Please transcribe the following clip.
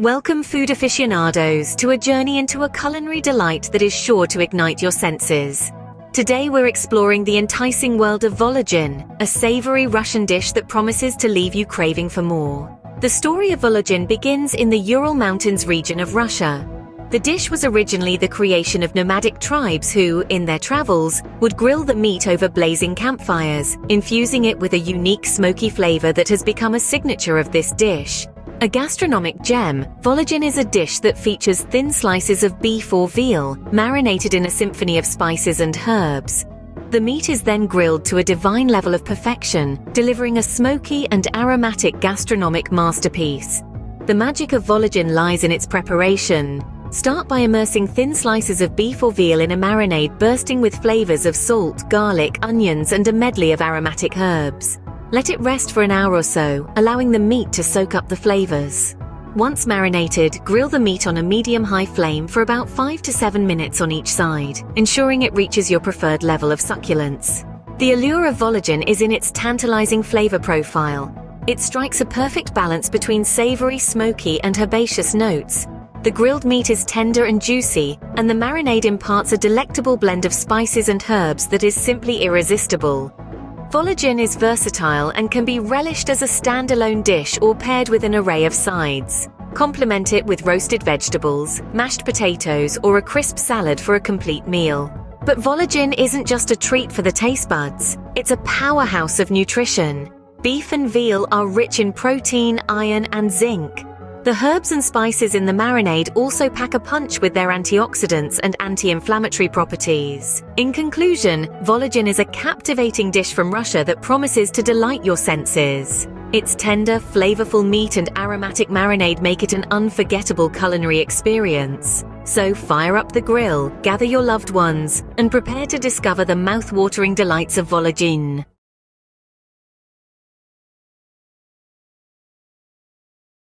Welcome food aficionados to a journey into a culinary delight that is sure to ignite your senses. Today we're exploring the enticing world of Vologin, a savory Russian dish that promises to leave you craving for more. The story of Vologin begins in the Ural Mountains region of Russia. The dish was originally the creation of nomadic tribes who, in their travels, would grill the meat over blazing campfires, infusing it with a unique smoky flavor that has become a signature of this dish. A gastronomic gem, Vologin is a dish that features thin slices of beef or veal, marinated in a symphony of spices and herbs. The meat is then grilled to a divine level of perfection, delivering a smoky and aromatic gastronomic masterpiece. The magic of Vologin lies in its preparation. Start by immersing thin slices of beef or veal in a marinade bursting with flavors of salt, garlic, onions, and a medley of aromatic herbs. Let it rest for an hour or so, allowing the meat to soak up the flavors. Once marinated, grill the meat on a medium-high flame for about 5 to 7 minutes on each side, ensuring it reaches your preferred level of succulence. The allure of Vologin is in its tantalizing flavor profile. It strikes a perfect balance between savory, smoky, and herbaceous notes. The grilled meat is tender and juicy, and the marinade imparts a delectable blend of spices and herbs that is simply irresistible. Vologin is versatile and can be relished as a standalone dish or paired with an array of sides. Complement it with roasted vegetables, mashed potatoes, or a crisp salad for a complete meal. But Vologin isn't just a treat for the taste buds, it's a powerhouse of nutrition. Beef and veal are rich in protein, iron, and zinc, the herbs and spices in the marinade also pack a punch with their antioxidants and anti-inflammatory properties. In conclusion, Vologin is a captivating dish from Russia that promises to delight your senses. Its tender, flavorful meat and aromatic marinade make it an unforgettable culinary experience. So fire up the grill, gather your loved ones, and prepare to discover the mouth-watering delights of Vologin.